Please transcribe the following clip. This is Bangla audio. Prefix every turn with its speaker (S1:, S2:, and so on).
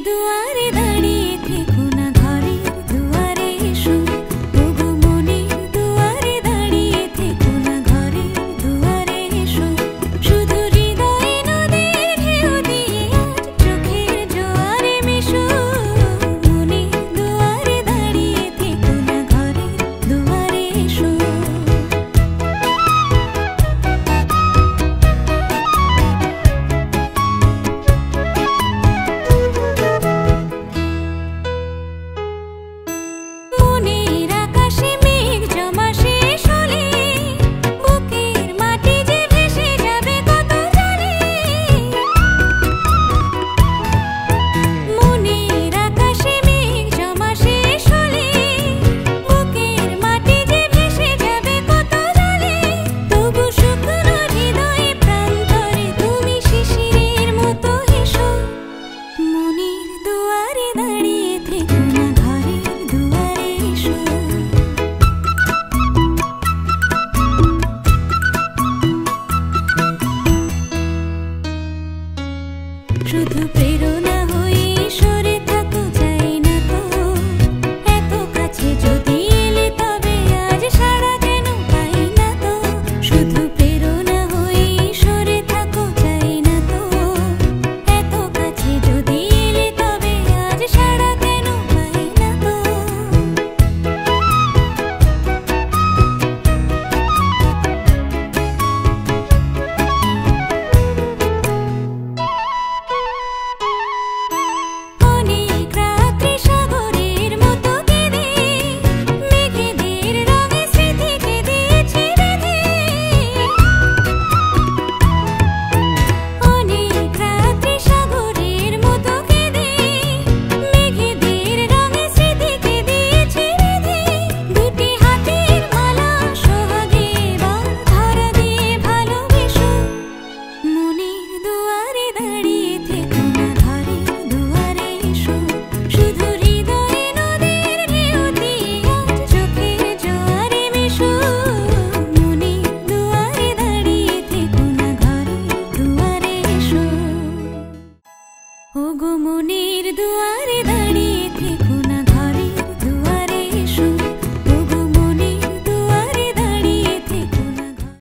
S1: do দুয়ারে